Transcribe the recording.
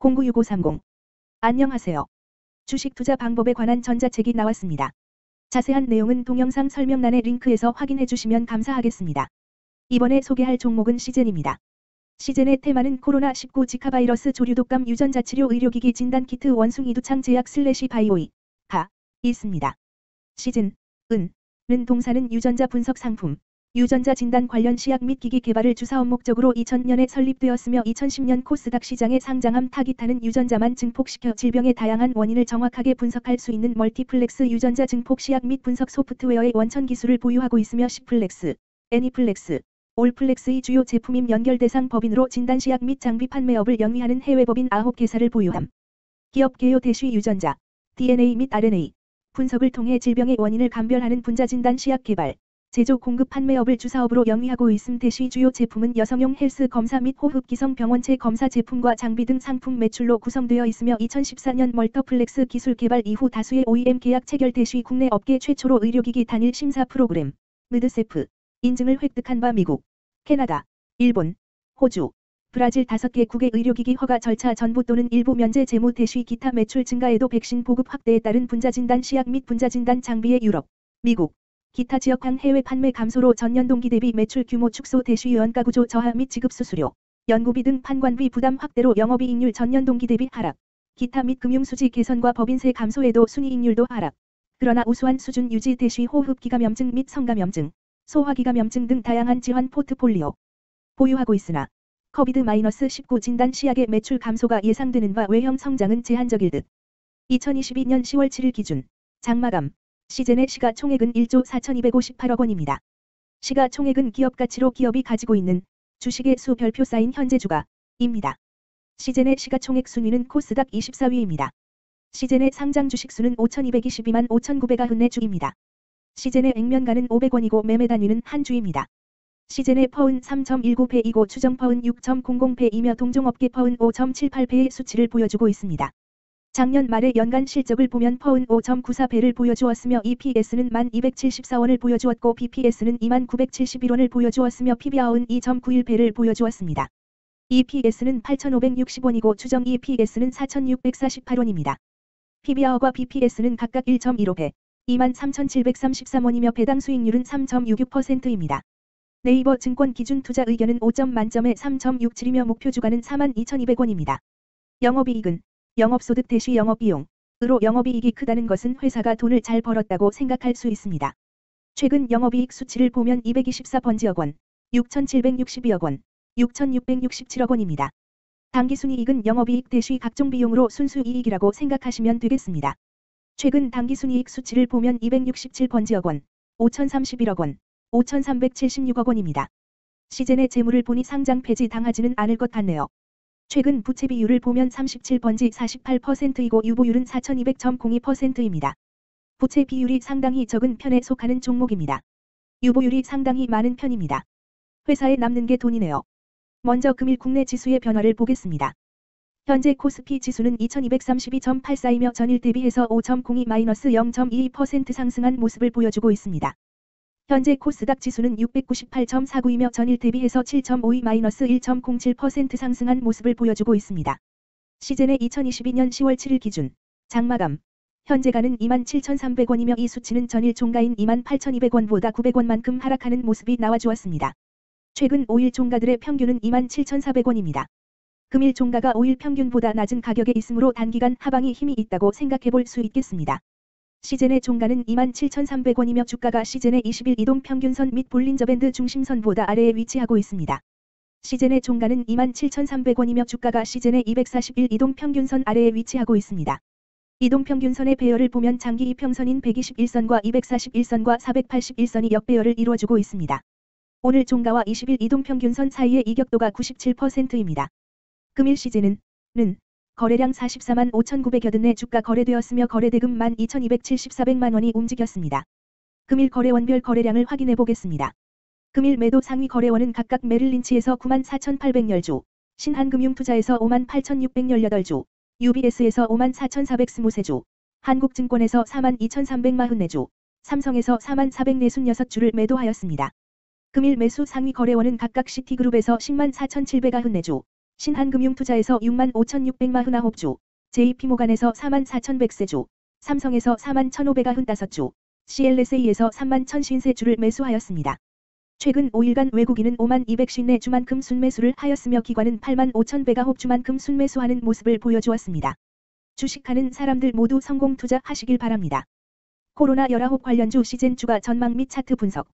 096530. 안녕하세요. 주식 투자 방법에 관한 전자책이 나왔습니다. 자세한 내용은 동영상 설명란의 링크에서 확인해 주시면 감사하겠습니다. 이번에 소개할 종목은 씨젠입니다. 씨젠의 테마는 코로나19 지카바이러스 조류 독감 유전자 치료 의료기기 진단키트 원숭이 두창 제약 슬래시 바이오 이 가 있습니다. 씨젠 은, 는 동사는 유전자 분석 상품, 유전자 진단 관련 시약 및 기기 개발을 주사업 목적으로 2000년에 설립되었으며 2010년 코스닥 시장에 상장함 타깃하는 유전자만 증폭시켜 질병의 다양한 원인을 정확하게 분석할 수 있는 multiplex 유전자 증폭 시약 및 분석 소프트웨어의 원천 기술을 보유하고 있으며 Seeplex, Anyplex, Allplex의 주요 제품임 연결 대상 법인으로 진단 시약 및 장비 판매업을 영위하는 해외 법인 9개사를 보유함. 기업 개요 대시 유전자, DNA 및 RNA, 분석을 통해 질병의 원인을 감별하는 분자 진단 시약 개발, 제조 공급 판매업을 주사업으로 영위하고 있음 대시 주요 제품은 여성용 헬스 검사 및 호흡기성 병원체 검사 제품과 장비 등 상품 매출로 구성되어 있으며 2014년 multiplex 기술 개발 이후 다수의 OEM 계약 체결 대시 국내 업계 최초로 의료기기 단일 심사 프로그램, MDSAP, 인증을 획득한 바 미국, 캐나다, 일본, 호주, 브라질 5개 국의 의료기기 허가 절차 전부 또는 일부 면제 재무 대시 기타 매출 증가에도 백신 보급 확대에 따른 분자진단 시약 및 분자진단 장비의 유럽, 미국, 기타 지역향 해외 판매 감소로 전년 동기 대비 매출 규모 축소 대시 원가 구조 저하 및 지급 수수료, 연구비 등 판관비 부담 확대로 영업이익률 전년 동기 대비 하락, 기타 및 금융수지 개선과 법인세 감소에도 순이익률도 하락. 그러나 우수한 수준 유지 대쉬 호흡기감염증 및 성감염증, 소화기감염증 등 다양한 질환 포트폴리오 보유하고 있으나 커비드-19 진단 시약의 매출 감소가 예상되는 바 외형 성장은 제한적일 듯. 2022년 10월 7일 기준 장마감 시젠의 시가총액은 1조 4258억 원입니다. 시가총액은 기업 가치로 기업이 가지고 있는 주식의 수 별표 쌓인 현재 주가입니다. 시젠의 시가총액 순위는 코스닥 24위입니다. 시젠의 상장 주식 수는 5222만 5994 주입니다. 시젠의 액면가는 500원이고 매매 단위는 한 주입니다. 시젠의 퍼은 3.19배이고 추정 퍼은 6.00배이며 동종업계 퍼은 5.78배의 수치를 보여주고 있습니다. 작년 말의 연간 실적을 보면 퍼은 5.94배를 보여주었으며 EPS는 1274원을 보여주었고 BPS는 2971원을 보여주었으며 PBR은 2.91배를 보여주었습니다. EPS는 8,560원이고 추정 EPS는 4,648원입니다. PBR과 BPS는 각각 1.15배, 23,733원이며 배당 수익률은 3.66%입니다. 네이버 증권 기준 투자 의견은 5점 만점에 3.67이며 목표 주가는 42,200원입니다. 영업이익은 영업소득 대시 영업비용으로 영업이익이 크다는 것은 회사가 돈을 잘 벌었다고 생각할 수 있습니다. 최근 영업이익 수치를 보면 224번지억 원, 6,762억 원, 6,667억 원입니다. 당기순이익은 영업이익 대시 각종 비용으로 순수이익이라고 생각하시면 되겠습니다. 최근 당기순이익 수치를 보면 267번지억 원, 5,031억 원, 5,376억 원입니다. 시젠의 재물을 보니 상장 폐지 당하지는 않을 것 같네요. 최근 부채 비율을 보면 37번지 48%이고 유보율은 4200.02%입니다. 부채 비율이 상당히 적은 편에 속하는 종목입니다. 유보율이 상당히 많은 편입니다. 회사에 남는 게 돈이네요. 먼저 금일 국내 지수의 변화를 보겠습니다. 현재 코스피 지수는 2232.84이며 전일 대비해서 5.02-0.22% 상승한 모습을 보여주고 있습니다. 현재 코스닥 지수는 698.49이며 전일 대비해서 7.52-1.07% 상승한 모습을 보여주고 있습니다. 시젠의 2022년 10월 7일 기준 장마감 현재가는 27,300원이며 이 수치는 전일 종가인 28,200원보다 900원만큼 하락하는 모습이 나와주었습니다. 최근 5일 종가들의 평균은 27,400원입니다. 금일 종가가 5일 평균보다 낮은 가격에 있으므로 단기간 하방이 힘이 있다고 생각해 볼 수 있겠습니다. 시젠의 종가는 27,300원이며 주가가 시젠의 20일 이동 평균선 및 볼린저 밴드 중심선보다 아래에 위치하고 있습니다. 시젠의 종가는 27,300원이며 주가가 시젠의 241 이동 평균선 아래에 위치하고 있습니다. 이동 평균선의 배열을 보면 장기 이평선인 121선과 241선과 481선이 역배열을 이루어주고 있습니다. 오늘 종가와 20일 이동 평균선 사이의 이격도가 97%입니다. 금일 시즌은 는 거래량 44만 5,900여든 의 주가 거래되었으며 거래대금 12,274백만 원이 움직였습니다. 금일 거래원별 거래량을 확인해 보겠습니다. 금일 매도 상위 거래원은 각각 메릴린치에서 9만 4,810주, 신한금융투자에서 5만 8,618주, UBS에서 5만 4,423주, 한국증권에서 4만 2,344주, 삼성에서 4만 446주를 매도하였습니다. 금일 매수 상위 거래원은 각각 시티그룹에서 10만 4,794주, 신한금융투자에서 6만 5,649주, JP모간에서 4만 4,100세주, 삼성에서 4만 1,595주, CLSA에서 3만 1,053주를 매수하였습니다. 최근 5일간 외국인은 5만 254주만큼 순매수를 하였으며 기관은 8만 5천 배가홉주만큼 순매수하는 모습을 보여주었습니다. 주식하는 사람들 모두 성공 투자하시길 바랍니다. 코로나19 관련주 시즌 주가 전망 및 차트 분석